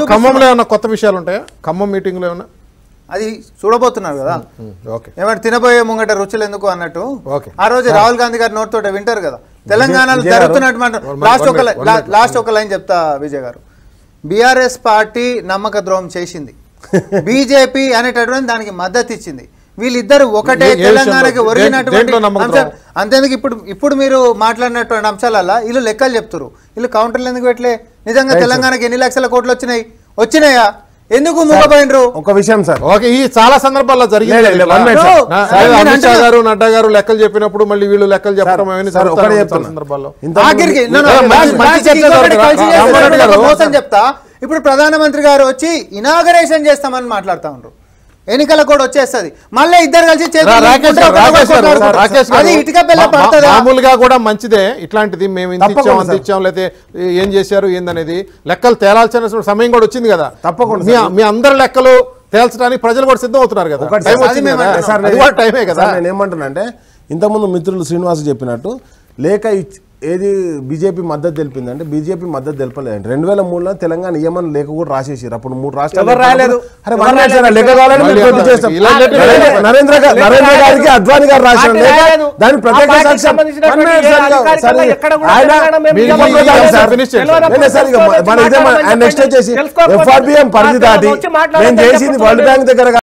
ఖమ్మంలో ఏమన్నా కొత్త విషయాలు ఉంటాయా ఖమ్మం మీటింగ్లో ఏమన్నా? అది చూడబోతున్నారు కదా. ఏమంటే తినబోయే ముంగట రుచులు ఎందుకు అన్నట్టు. ఆ రోజు రాహుల్ గాంధీ గారి నోటితో వింటారు కదా. తెలంగాణలో జరుగుతున్నటువంటి లాస్ట్ ఒక. లాస్ట్ ఒక లైన్ చెప్తా విజయ్ గారు. బీఆర్ఎస్ పార్టీ నమ్మక ద్రోహం చేసింది. బీజేపీ అనేటటువంటి దానికి మద్దతు ఇచ్చింది. వీళ్ళిద్దరు ఒకటే తెలంగాణకి? ఒరిగినటువంటి అంశాలు? అంతేందుకు ఇప్పుడు ఇప్పుడు మీరు మాట్లాడినటువంటి అంశాలల్లా వీళ్ళు లెక్కలు చెప్తారు వీళ్ళు కౌంటర్లు ఎందుకు పెట్టలే? నిజంగా తెలంగాణకి ఎన్ని లక్షల కోట్లు వచ్చినాయి? వచ్చినాయా? ఎందుకు మూగపోయినరు ఒక విషయం సార్. ఓకే ఈ చాలా సందర్భాల్లో జరిగింది అమిత్ షా గారు నడ్డా గారు లెక్కలు చెప్పినప్పుడు మళ్ళీ వీళ్ళు లెక్కలు చెప్పడం సందర్భాల్లో? చెప్తా. ఇప్పుడు ప్రధానమంత్రి గారు వచ్చి ఇనాగరేషన్ చేస్తామని మాట్లాడుతా ఉన్నారు ఎన్నికల కూడా వచ్చేస్తది. మళ్ళీ ఇద్దరు కలిసి అది ఇటుక పిల్ల పడుతుందా? మామూలుగా కూడా మంచిదే. ఇట్లాంటిది మేము ఇంత ఇచ్చాం అంత. ఇచ్చాం లేకపోతే ఏం చేశారు ఏందనేది. లెక్కలు తేలాల్సిన సమయం కూడా వచ్చింది కదా. తప్పకుండా మీ అందరి లెక్కలు తేల్చడానికి ప్రజలు కూడా సిద్ధం అవుతున్నారు కదా. కదా. టైమే నేను ఏమంటున్నా అంటే ఇంతకుముందు మిత్రులు శ్రీనివాస్ చెప్పినట్టు లేక ఏది బీజేపీ మద్దతు తెలిపిందంటే బీజేపీ మద్దతు తెలపలేదండి. రెండు వేల మూడులో తెలంగాణ నియమన లేఖ కూడా రాసేసారు అప్పుడు మూడు రాష్ట్రాలు లెక్క నరేంద్ర- గారికి అద్వాని గారు రాసిన. దాని ప్రత్యేక సాక్ష్యం మన ఇదే నెక్స్ట్ వచ్చేసి ఎఫ్ఆర్బిఎం పరిధి దాటి మేము చేసింది. వరల్డ్ బ్యాంక్ దగ్గర